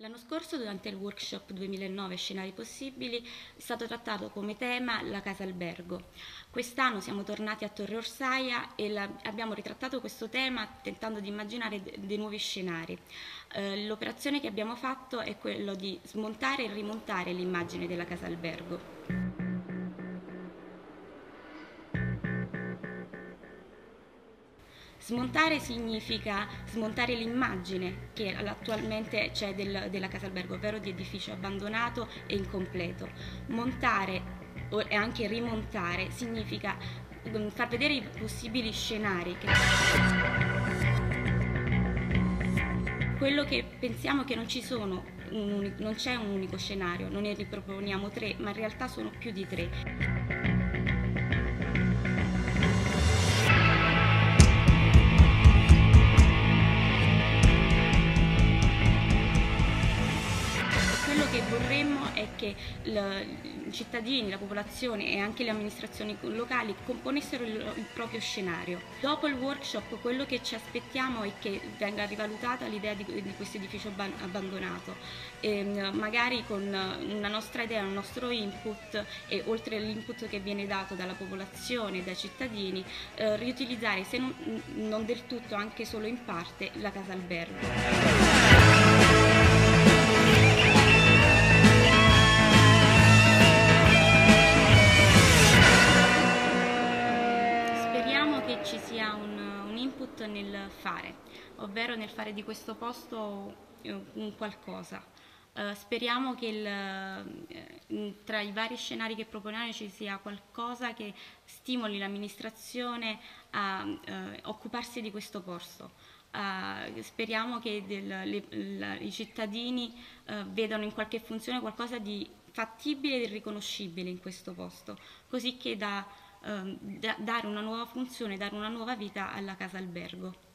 L'anno scorso durante il workshop 2009 Scenari possibili è stato trattato come tema la casa albergo. Quest'anno siamo tornati a Torre Orsaia e la, abbiamo ritrattato questo tema tentando di immaginare dei de nuovi scenari. Eh, l'operazione che abbiamo fatto è quello di smontare e rimontare l'immagine della casa albergo. Smontare significa smontare l'immagine che attualmente c'è del, della casa albergo, ovvero di edificio abbandonato e incompleto. Montare e anche rimontare significa mm, far vedere i possibili scenari. Quello che pensiamo che non ci sono, non c'è un unico scenario, non ne riproponiamo tre, ma in realtà sono più di tre. Che i cittadini, la popolazione e anche le amministrazioni locali componessero il, il proprio scenario. Dopo il workshop quello che ci aspettiamo è che venga rivalutata l'idea di, di questo edificio abbandonato, e, magari con una nostra idea, un nostro input e oltre all'input che viene dato dalla popolazione, dai cittadini, eh, riutilizzare se non, non del tutto anche solo in parte la casa albergo. Che ci sia un, un, input nel fare, ovvero nel fare di questo posto eh, un qualcosa. Uh, speriamo che il, uh, tra i vari scenari che proponiamo ci sia qualcosa che stimoli l'amministrazione a uh, occuparsi di questo posto. speriamo che del, le, la, i cittadini vedano in qualche funzione qualcosa di fattibile e riconoscibile in questo posto, così che da Ehm, dare una nuova funzione, dare una nuova vita alla casa albergo.